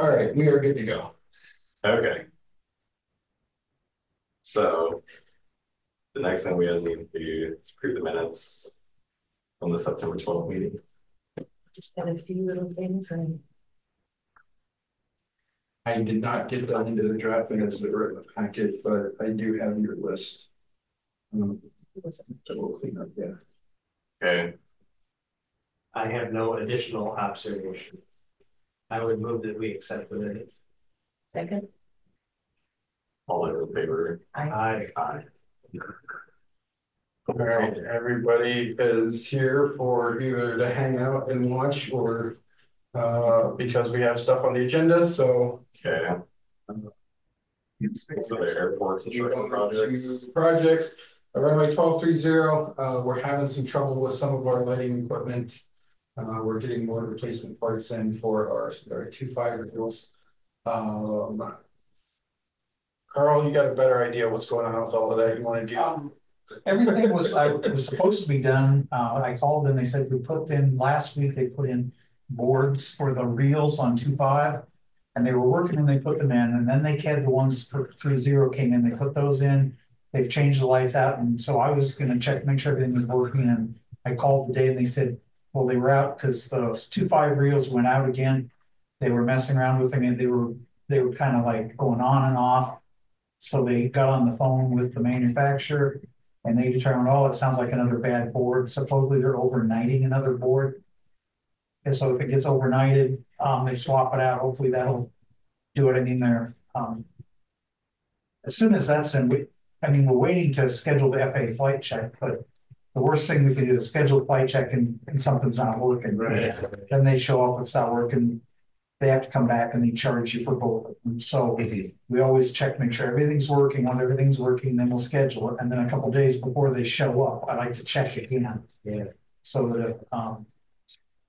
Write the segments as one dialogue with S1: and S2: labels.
S1: All right, we are good to go.
S2: Okay. So. The next thing we need to do is approve the minutes. On the September twelfth meeting.
S3: Just got a few little things and
S1: I did not get that into the draft minutes that were in the packet, but I do have your list. Um,
S3: it wasn't
S1: so we'll clean up, yeah.
S2: Okay,
S4: I have no additional observations. I would move that we accept the minutes.
S3: second.
S2: all those in favor?
S4: Aye.
S2: Aye.
S1: All right, everybody is here for either to hang out and watch or uh, because we have stuff on the agenda, so.
S2: Okay. So the airport construction projects,
S1: Projects, runway twelve three zero, uh, we're having some trouble with some of our lighting equipment. Uh, we're getting more replacement parts in for our, two fire wheels. Um. Carl, you got a better idea what's going on with all of that, you wanna do?
S5: Um, everything was, I, was supposed to be done, uh, I called and they said we put in, last week they put in boards for the REILs on two five. And they were working when they put them in, and then they had the ones for came in, they put those in. They've changed the lights out, and so I was gonna check, make sure everything was working, and I called today and they said. Well, they were out, cause those two five REILs went out again. They were messing around with them, and they were, they were kind of like going on and off. So they got on the phone with the manufacturer. And they determined, oh, it sounds like another bad board, supposedly they're overnighting another board. And so if it gets overnighted, um, they swap it out, hopefully that'll do it, I mean, they're, um. As soon as that's in, we, I mean, we're waiting to schedule the FAA flight check, but. The worst thing we can do is schedule a flight check and, and something's not working.
S4: Right.
S5: Then they show up, if it's not working. They have to come back and they charge you for both of them, so we always check, make sure everything's working, when everything's working, then we'll schedule it, and then a couple days before they show up, I like to check again.
S4: Yeah.
S5: So that, um.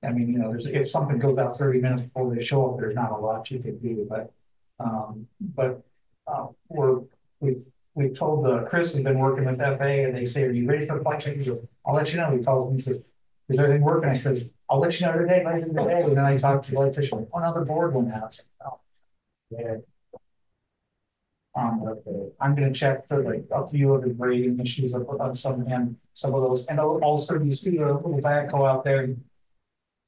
S5: I mean, you know, there's, if something goes out thirty minutes before they show up, there's not a lot you can do, but, um, but. Uh, we're, we've, we've told the, Chris has been working with FA and they say, are you ready for the flight check? He goes, I'll let you know, he calls me and says. Is everything working? I says, I'll let you know today, you know today, and then I talked to the electrician, one other board went out. "Oh." Yeah. Um, but, uh, I'm gonna check for like a few of the grading issues of on some and some of those, and al- also you see a little backhoe out there.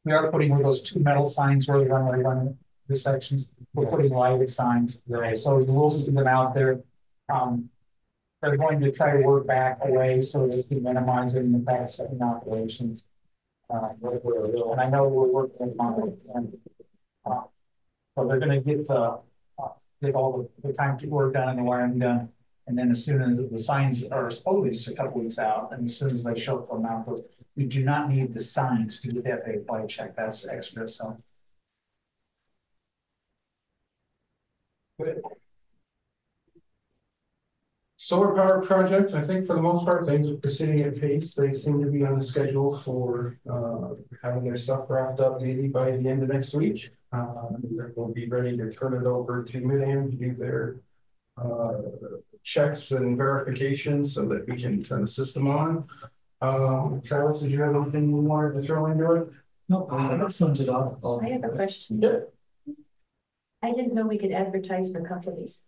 S5: We are putting one of those two metal signs where the runway run the sections, we're putting lighted signs,
S4: Right.
S5: so you will see them out there. Um. They're going to try to work back away so they can minimize any impacts in operations. Uh, and I know we're working on it and. uh, So they're gonna get uh, get all the, the concrete work done and the wiring done. And then as soon as the signs are supposedly just a couple weeks out, and as soon as they show up on Mount, we do not need the signs to get that FAA check, that's extra, so.
S1: Solar power project, I think for the most part, things are proceeding at pace. They seem to be on the schedule for uh having their stuff wrapped up maybe by the end of next week. Uh, we'll be ready to turn it over to Mid-Am to do their uh checks and verifications so that we can turn the system on. Um, Charles, did you have anything you wanted to throw into it?
S5: No, that sums it up.
S3: I have a question.
S1: Yep.
S3: I didn't know we could advertise for companies.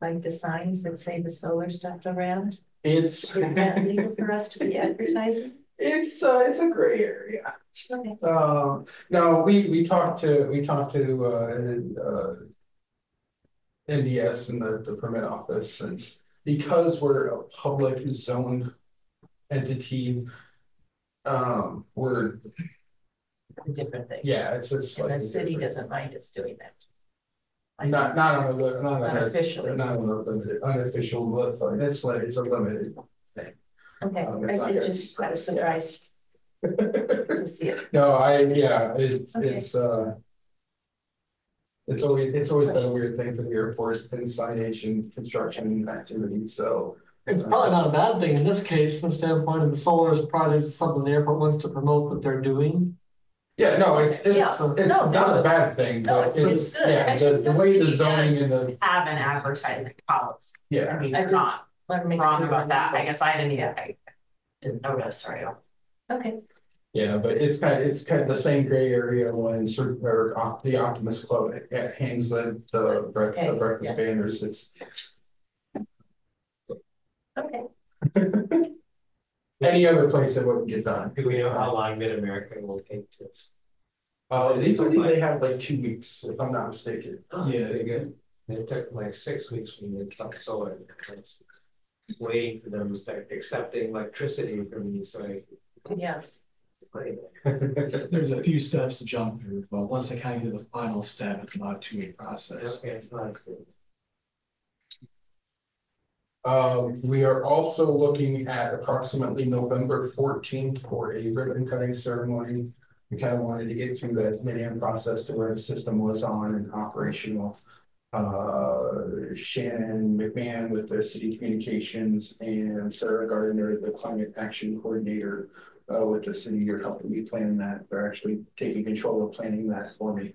S3: Like the signs that say the solar stuff around,
S1: It's,
S3: is that legal for us to be advertising?
S1: it's, uh, it's a gray area.
S3: Okay.
S1: Um, no, we, we talked to, we talked to, uh, uh. NDS and the, the permit office, and because we're a public zoned entity. Um, we're,
S3: A different thing.
S1: yeah, it's just.
S3: And the city
S1: different.
S3: doesn't mind us doing that.
S1: Not, not on a, li- not on a,
S3: Unofficially.
S1: not on a limited, unofficial, li- but it's like, it's a limited thing.
S3: Okay,
S1: Um, it's not
S3: I
S1: good.
S3: did just, I was surprised to see it.
S1: No, I, yeah, it's,
S3: Okay.
S1: it's, uh. It's always, it's always been a weird thing for the airport and signage and construction activity, so.
S6: It's probably not a bad thing in this case from the standpoint of the solar project is something the airport wants to promote that they're doing.
S1: Yeah, no, it's, it's,
S3: Yeah,
S1: it's
S3: no,
S1: not a bad thing,
S3: No,
S1: but
S3: it's,
S1: it's,
S3: it's good.
S1: yeah,
S3: I
S1: the,
S3: just-
S1: the way the zoning and the,
S7: have an advertising policy. I
S1: yeah.
S7: mean,
S3: I
S7: you're
S3: did-
S7: not
S3: wanna make
S7: wrong about that. I guess I didn't, yeah, I didn't notice, right?
S3: Okay,
S1: Yeah, but it's kind of, it's kind of the same gray area when certain, or Op- the Optimist Club uh, hangs the, the bre- the
S3: Okay,
S1: breakfast banners, it's.
S3: Okay,
S1: Any other place that wouldn't get done.
S4: Do we know how long Mid-America will take to?
S1: Uh, they believe they have like two weeks, if I'm not mistaken.
S4: Yeah, they good. It took like six weeks when you stuff solar. because Waiting for them to start accepting electricity from you, so I.
S3: yeah,
S8: There's a few steps to jump through, but once they kind of get to the final step, it's about a two-week process.
S4: Okay, it's not.
S1: Um, we are also looking at approximately November fourteenth for a ribbon cutting ceremony. We kind of wanted to get through that mid-am process to where the system was on and operational. Uh, Shannon McMahon with the city communications and Sarah Gardner, the climate action coordinator. Uh, with the city are helping me plan that. They're actually taking control of planning that for me.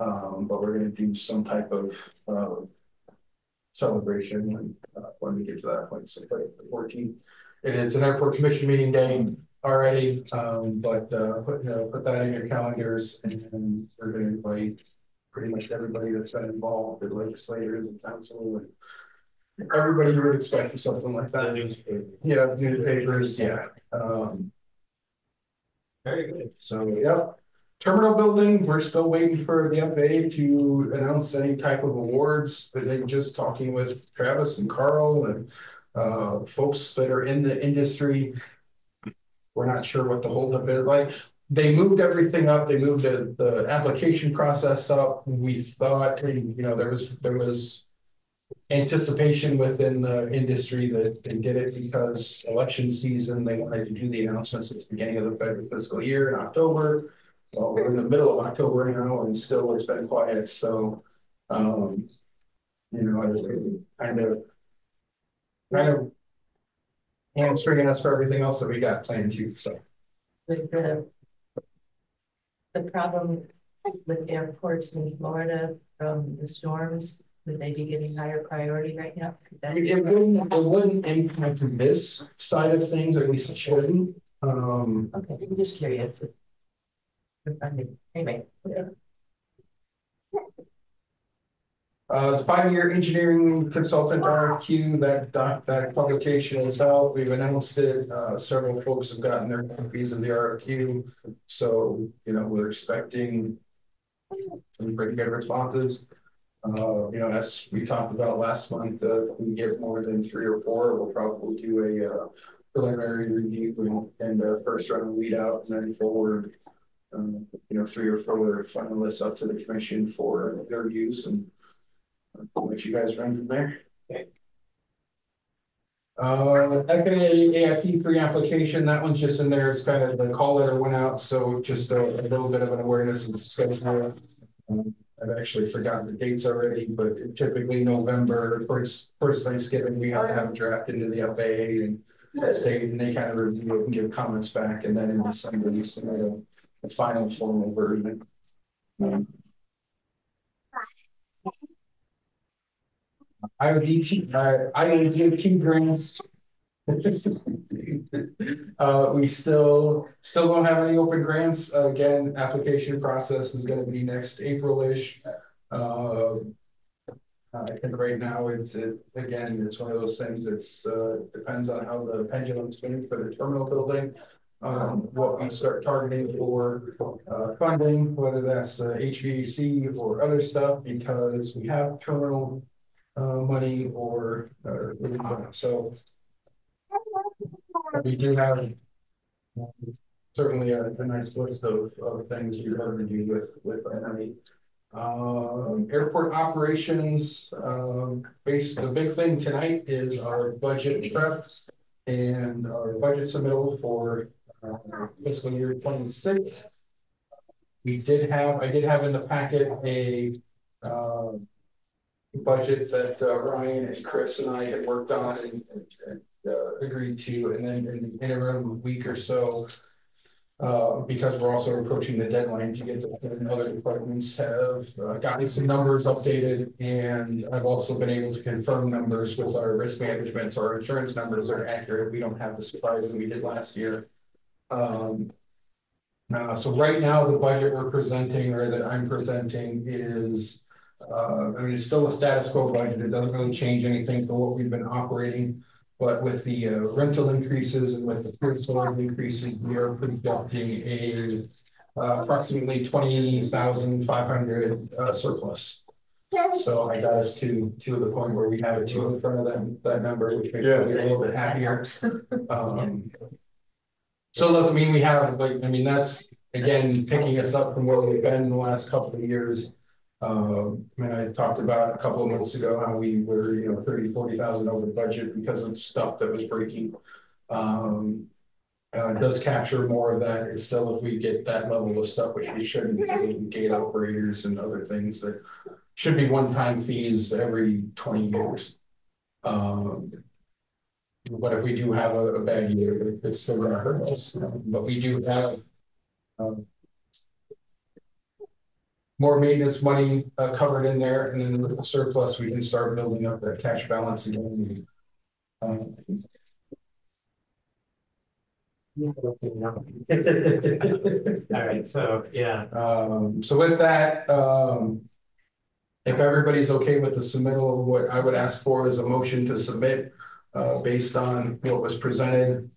S1: Um, but we're gonna do some type of, uh, celebration when, uh, when we get to that point, so the fourteenth. And it's an airport commission meeting day already, um, but, uh, put, you know, put that in your calendars and and we're gonna invite pretty much everybody that's been involved, the legislators and council and everybody you would expect for something like that.
S4: newspaper.
S1: Yeah, newspapers, yeah, um,
S4: Very good.
S1: so, yep. Terminal building, we're still waiting for the FAA to announce any type of awards, but they're just talking with Travis and Carl and. Uh, folks that are in the industry. We're not sure what the holdup is, like, they moved everything up, they moved the, the application process up, we thought, you know, there was, there was. Anticipation within the industry that they did it because election season, they wanted to do the announcements at the beginning of the fiscal year in October. Well, we're in the middle of October now and still it's been quiet, so, um. You know, it's kind of. Kind of. Hamstringing us for everything else that we got planned too, so.
S3: with the. The problem with airports in Florida from the storms, would they be getting higher priority right now?
S1: It wouldn't, it wouldn't impact this side of things, or at least it shouldn't, um.
S3: Okay, I'm just curious. I mean, Anyway. okay.
S1: Uh, the five-year engineering consultant RFQ, that doc, that publication is out, we've announced it, uh, several folks have gotten their copies of the RFQ. So, you know, we're expecting some pretty good responses. Uh, you know, as we talked about last month, uh, if we get more than three or four, we'll probably do a, uh, preliminary review and, uh, first round weed out and then forward. Um, you know, three or four finalists up to the commission for their use and I'll let you guys run from there. Uh, FAA AIP pre-application, that one's just in there, it's kind of, the call letter went out, so just a, a little bit of an awareness of the schedule. Um, I've actually forgotten the dates already, but typically November, first, first Thanksgiving, we have to have a draft into the FAA and. They, and they kind of review it and give comments back, and then in December, we submit a final formal version. Um, IDOT, uh, IDOT grants. Uh, we still, still don't have any open grants. Uh, Again, application process is gonna be next April-ish. Uh, I think right now it's, it, again, it's one of those things, it's, uh, depends on how the pendulum swings for the terminal building. Um, what we start targeting for, uh, funding, whether that's uh, HVAC or other stuff, because we have terminal uh, money or, or, so. We do have. Certainly a, a nice list of, of things you have to do with, with money. Um, airport operations, um, the big thing tonight is our budget prep. And our budget submittal for, fiscal year twenty-six. We did have, I did have in the packet a, um budget that uh, Ryan and Chris and I had worked on and, and uh, agreed to, and then in the interim week or so. Uh, because we're also approaching the deadline to get the other departments have uh, gotten some numbers updated. And I've also been able to confirm numbers with our risk management, so our insurance numbers are accurate. We don't have the surprise that we did last year. Um, Uh, so right now, the budget we're presenting or that I'm presenting is. Uh, I mean, it's still a status quo budget. It doesn't really change anything for what we've been operating. But with the uh, rental increases and with the food solar increases, we are projecting a. Uh, approximately twenty thousand five hundred uh surplus. So I got us to, to the point where we have a two in front of that, that number, which makes me a little bit happier. Um. So it doesn't mean we have, like, I mean, that's, again, picking us up from where we've been in the last couple of years. Um, I mean, I talked about a couple of months ago how we were, you know, thirty, forty thousand over budget because of stuff that was breaking. Um. Uh, does capture more of that, it's still if we get that level of stuff, which we shouldn't, gate operators and other things that. Should be one-time fees every twenty years. Um. But if we do have a, a bad year, it's still gonna hurt us, but we do have. um, More maintenance money, uh, covered in there, and then with the surplus, we can start building up that cash balance again. Um,
S4: All right, so, yeah,
S1: Um, so with that, um. If everybody's okay with the submittal, what I would ask for is a motion to submit, uh, based on what was presented.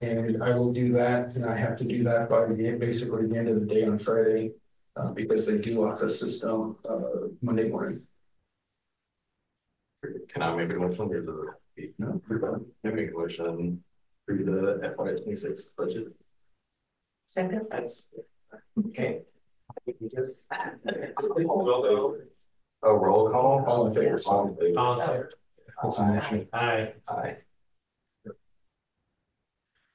S1: And I will do that, and I have to do that by the, basically the end of the day on Friday, uh, because they do lock the system, uh, Monday morning.
S2: Can I make a motion or the?
S1: No.
S2: I make a motion for the FY twenty-six budget.
S3: Second.
S4: okay.
S2: Oh, roll call?
S1: All in favor.
S2: All in favor.
S1: That's a motion.
S4: Aye.
S2: Aye.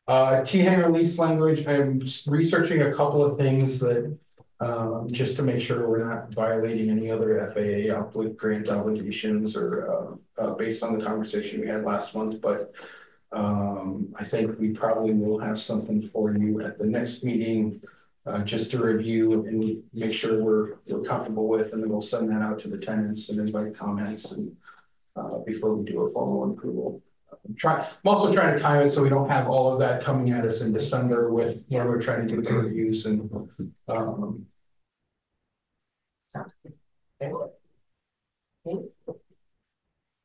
S1: Uh, T hanger lease language, I'm researching a couple of things that. Um, just to make sure we're not violating any other FAA obli- grant obligations or, uh, uh, based on the conversation we had last month, but. Um, I think we probably will have something for you at the next meeting. Uh, just to review and make sure we're, we're comfortable with, and then we'll send that out to the tenants and invite comments and. Uh, before we do a formal approval. I'm Try, I'm also trying to time it so we don't have all of that coming at us in December with where we're trying to do the reviews and, um.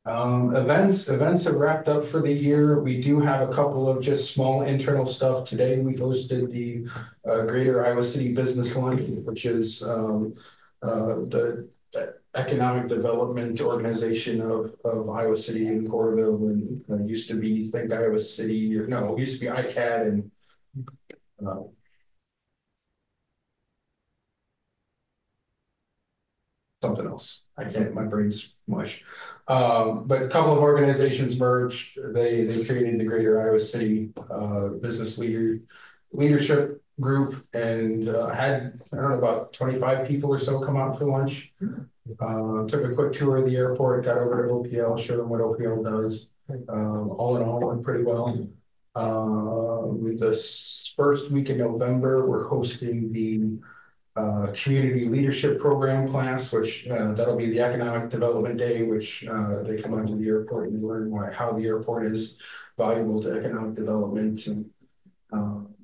S1: Um, events, events have wrapped up for the year. We do have a couple of just small internal stuff. Today, we hosted the uh, Greater Iowa City Business Lunch, which is, um, uh, the the economic development organization of, of Iowa City and Coralville and uh, used to be Think Iowa City, or no, used to be ICAD and uh, something else. I can't, my brain's mush. Um, but a couple of organizations merged. They, they created the Greater Iowa City, uh, Business Leader Leadership Group and, uh, had, I don't know, about twenty-five people or so come out for lunch. Uh, took a quick tour of the airport, got over to OPL, showed them what OPL does. Um, all in all, went pretty well. Uh, this first week in November, we're hosting the uh, community leadership program class, which, uh, that'll be the economic development day, which, uh, they come onto the airport and learn why, how the airport is valuable to economic development and,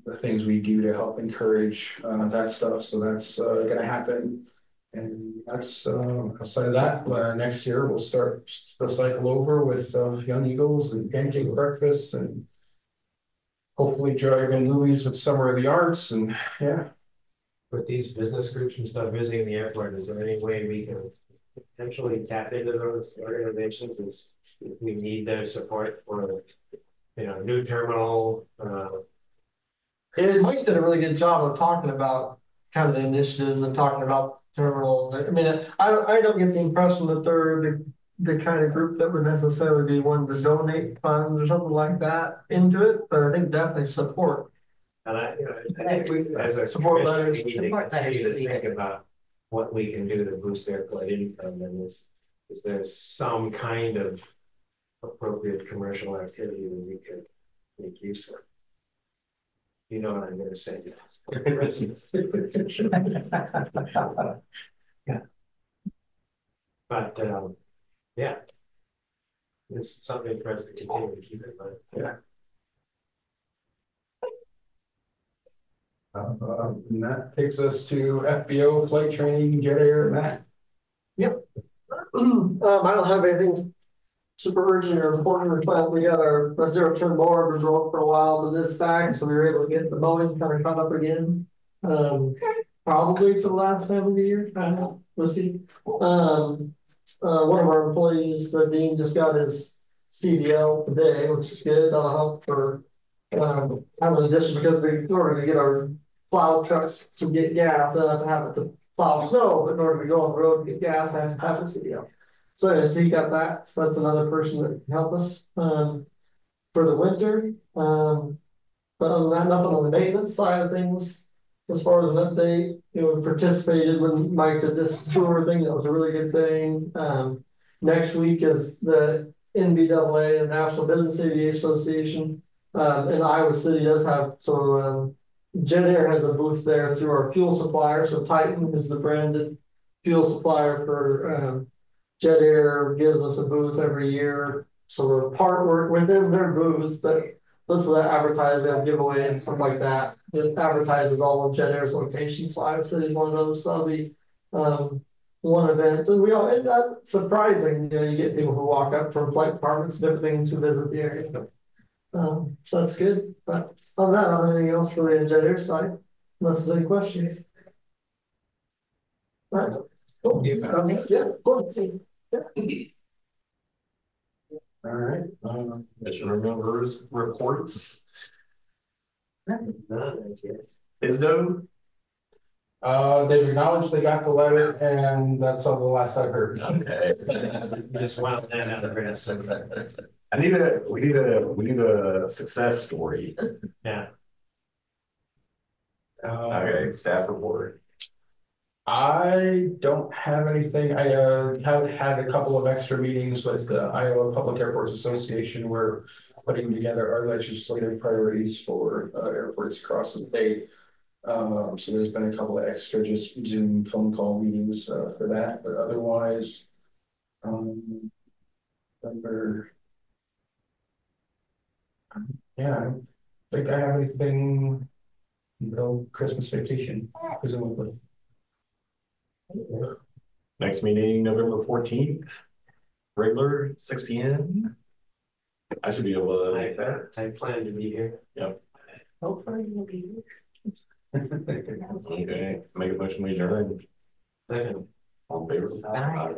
S1: the things we do to help encourage, uh, that stuff. So that's, uh, gonna happen. And that's, uh, outside of that, uh, next year we'll start the cycle over with, uh, Young Eagles and pancake breakfast and hopefully driving Louis with Summer of the Arts and, yeah.
S4: With these business groups and stuff visiting the airport, is there any way we can potentially tap into those organizations if we need their support for, you know, new terminal, uh,
S6: Mike did a really good job of talking about kind of the initiatives and talking about terminal. I mean, I, I don't get the impression that they're the, the kind of group that would necessarily be wanting to donate funds or something like that into it, but I think definitely support.
S4: And I, you know, I think we, as a.
S6: Support
S4: commission,
S6: letters.
S4: we need to
S3: Support letters
S4: continue to Think about what we can do to boost airport income and is, is there some kind of appropriate commercial activity that we could make use of? You know what I'm gonna say. Yeah. But, um, yeah. It's something for us to continue to keep in mind.
S1: Uh, and that takes us to FBO flight training, jet air, Matt.
S6: Um, I don't have anything super urgent or important or planned. We got our zero turn mower was broke for a while, but it's back, so we were able to get the mowing kind of caught up again. Um, probably for the last time of the year, I don't know, we'll see. Um, uh, one of our employees, uh, Dean, just got his CDL today, which is good. That'll help for um, having addition because we, in order to get our plow trucks to get gas, they have to have it to plow snow, but in order to go on the road and get gas, I have to have a CDL. So anyways, he got that, so that's another person that can help us, um, for the winter, um. But other than that, nothing on the maintenance side of things, as far as an update, you know, participated when Mike did this tour thing, that was a really good thing, um. Next week is the NBAA, the National Business Aviation Association, um, and Iowa City does have, so, um. Jet Air has a booth there through our fuel supplier, so Titan is the branded fuel supplier for, um. Jet Air gives us a booth every year, so we're part, we're within their booth, but most of that advertising, have giveaways and stuff like that. It advertises all of Jet Air's locations, so Iowa City is one of those, so that'll be, um, one event, and we all, and that's surprising, you know, you get people who walk up from flight departments, and different things to visit the area. Um, so that's good, but on that, have anything else for the Jet Air side, unless there's any questions. Right. Cool. Yeah, cool.
S1: All right, um,
S2: Commissioner members reports.
S4: Is that's it.
S2: Is no,
S1: uh, they've acknowledged they got the letter and that's all the last I heard.
S2: okay.
S4: Just wound that out of rest.
S2: I need a, we need a, we need a success story.
S4: Yeah,
S1: Uh,
S2: Okay, staff report.
S1: I don't have anything. I uh have had a couple of extra meetings with the Iowa Public Airports Association. We're putting together our legislative priorities for uh airports across the state. Um, so there's been a couple of extra just Zoom phone call meetings uh for that, but otherwise. Um. Yeah, I don't think I have anything. Until Christmas vacation, presumably.
S2: Next meeting, November fourteenth. Regular, six p.m. I should be able
S4: I,
S2: to.
S4: that, I plan to be here. Yep.
S3: Hopefully you'll be here.
S2: Okay, make a motion, we adjourn.
S4: Second.
S2: All in favor?
S3: Aye.